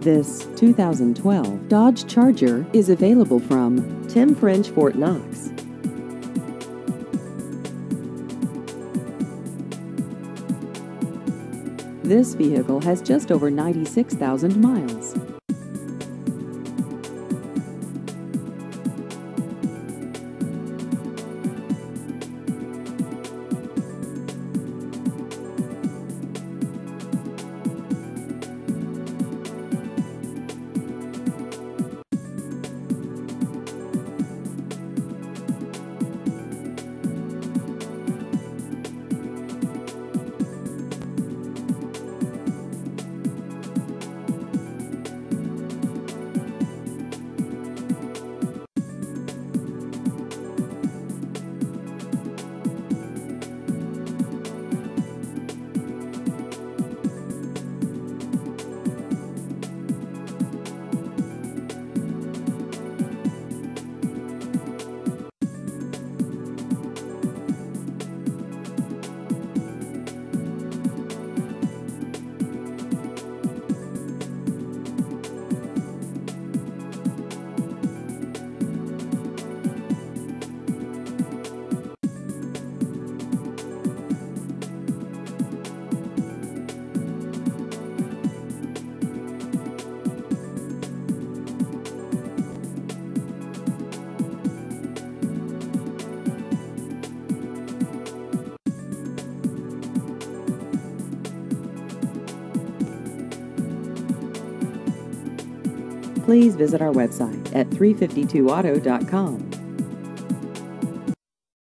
This 2012 Dodge Charger is available from Tim French Fort Knox. This vehicle has just over 96,000 miles. Please visit our website at 352auto.com